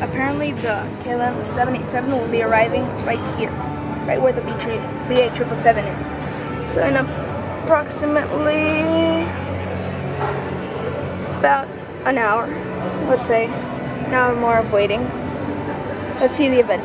Apparently the KLM 787 will be arriving right here, right where the BA 777 is. So in approximately about an hour, let's say, an hour more of waiting. Let's see the event.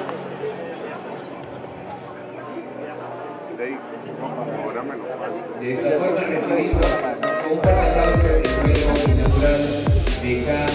programa lo. De esta forma recibimos un catalogo de juego natural de cada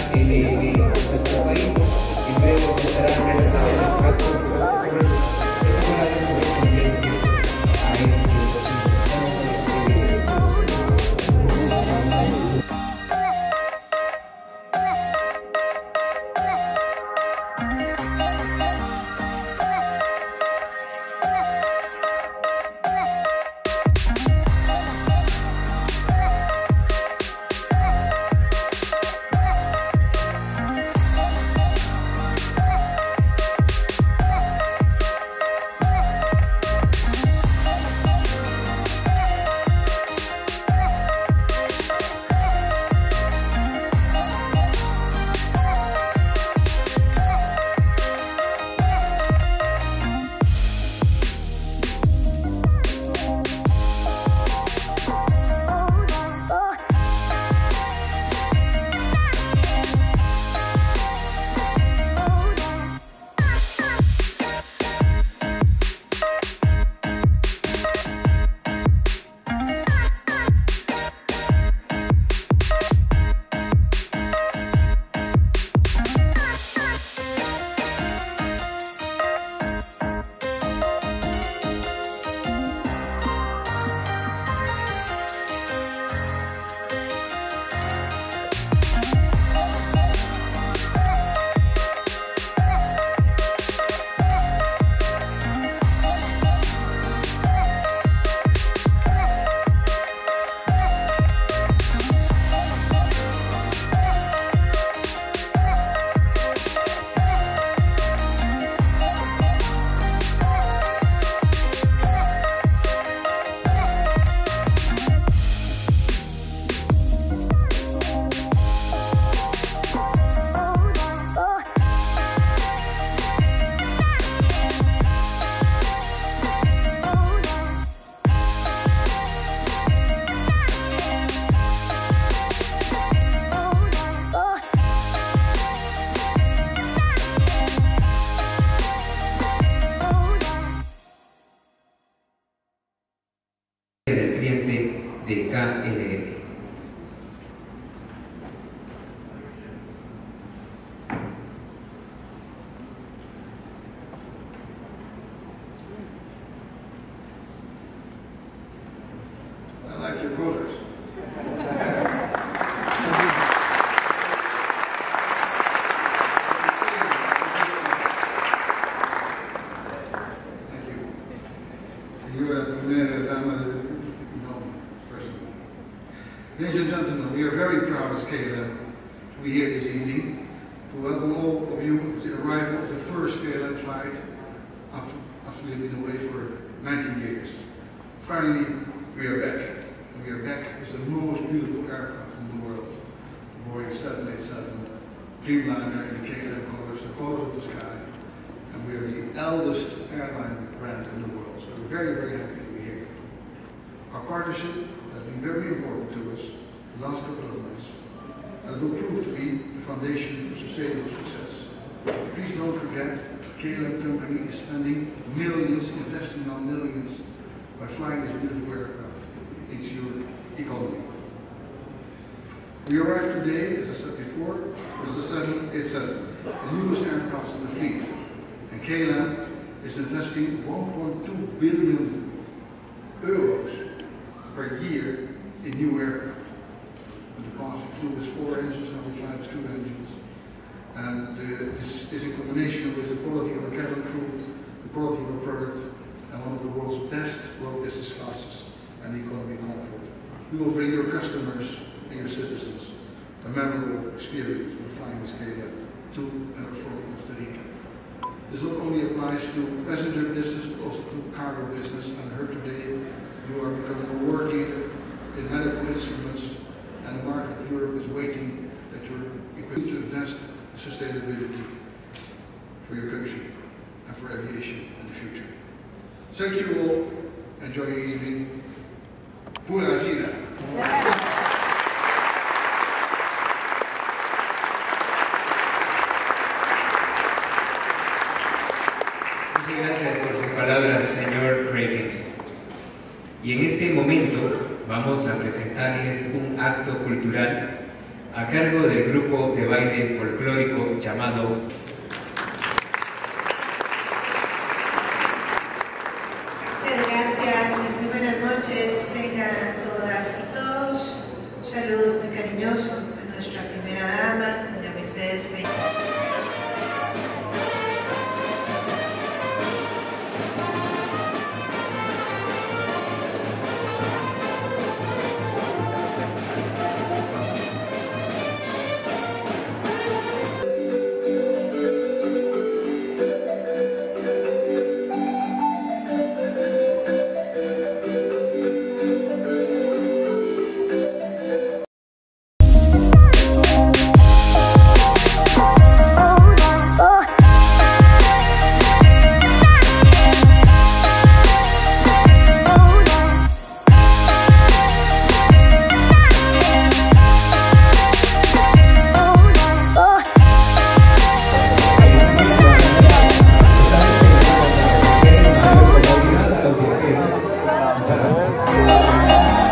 I like your colors. Ladies and gentlemen, we are very proud as KLM to be here this evening to welcome all of you to the arrival of the first KLM flight after, after we have been away for 19 years. Finally, we are back. And we are back with the most beautiful aircraft in the world, the Boeing 787 Dreamliner in the KLM colors, the colors of the sky. And we are the eldest airline brand in the world. So we're very, very happy to be here. Our partnership has been very important to us the last couple of months, and will prove to be the foundation for sustainable success. Please don't forget, KLM company is spending millions, investing on millions by flying this beautiful aircraft into your economy. We arrived today, as I said before, with the 787, the newest aircraft in the fleet, and KLM is investing 1.2 billion euros per year in new aircraft. In the flew with four engines, now we fly two engines. And uh, this is in combination with the quality of our cabin crew, the quality of our product, and one of the world's best world business classes and economy comfort. We will bring your customers and your citizens a memorable experience flying with KLM to and from Costa Rica. This not only applies to passenger business, but also to cargo business. And I heard today you are becoming a world leader in medical instruments, and the market of Europe is waiting that you're equipped to invest in sustainability for your country and for aviation in the future. Thank you all. Enjoy your evening. Vida. Muchas gracias por sus palabras, señor Reagan. Y en este momento vamos a presentarles un acto cultural a cargo del grupo de baile folclórico llamado Música